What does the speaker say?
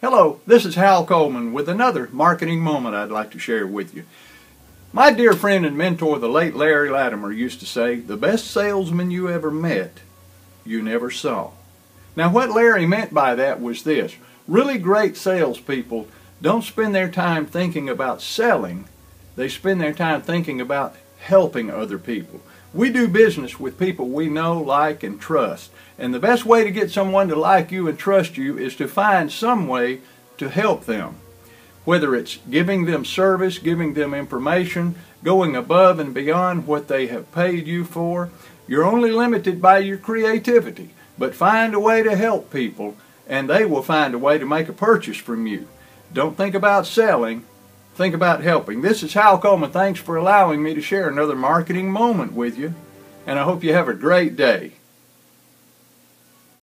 Hello, this is Hal Coleman with another marketing moment I'd like to share with you. My dear friend and mentor, the late Larry Latimer, used to say, the best salesman you ever met, you never saw. Now what Larry meant by that was this. Really great salespeople don't spend their time thinking about selling, they spend their time thinking about helping other people. We do business with people we know, like, and trust. And the best way to get someone to like you and trust you is to find some way to help them. Whether it's giving them service, giving them information, going above and beyond what they have paid you for, you're only limited by your creativity. But find a way to help people, and they will find a way to make a purchase from you. Don't think about selling, think about helping. This is Hal Coleman. Thanks for allowing me to share another marketing moment with you, and I hope you have a great day.